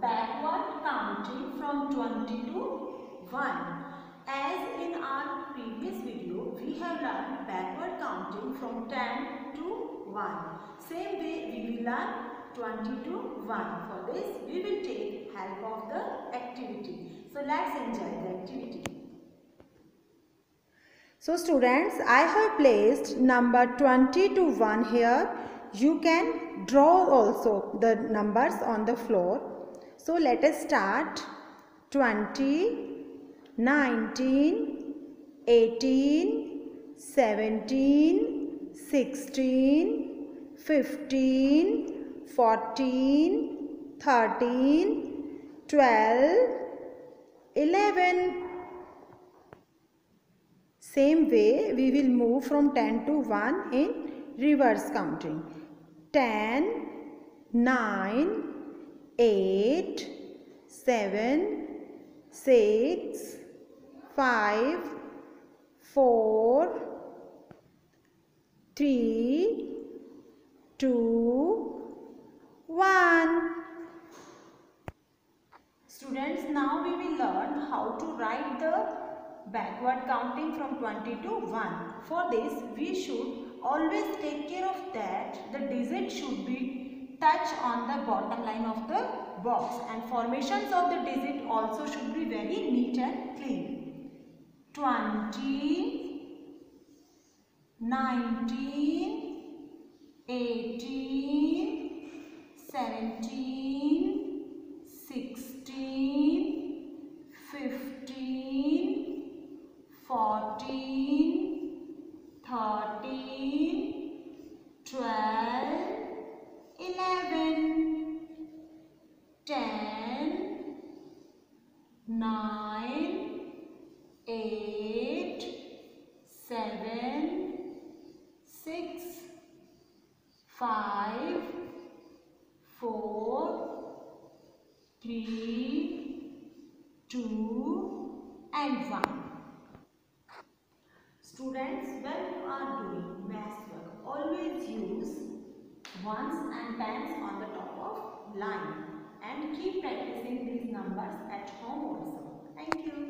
backward counting from 20 to 1. As in our previous video, we have learned backward counting from 10 to 1. Same way we will learn 20 to 1. For this, we will take help of the activity. So let's enjoy the activity. So students, I have placed number 20 to 1 here. You can draw also the numbers on the floor. So let us start 20, 19, 18, 17, 16, 15, 14, 13, 12, 11. Same way we will move from 10 to 1 in reverse counting. 10, 9, 8, 7, 6, 5, 4, 3, 2, 1. Students, now we will learn how to write the backward counting from 20 to 1. For this, we should always take care of that the digit should be touch on the bottom line of the box and formations of the digit also should be very neat and clean. 20, 19, 18, 17, 16, 15, 14, 9, 8, 7, 6, 5, 4, 3, 2 and 1. Students, when you are doing math work, always use ones and tens on the top of line and keep practicing numbers at home also. Thank you.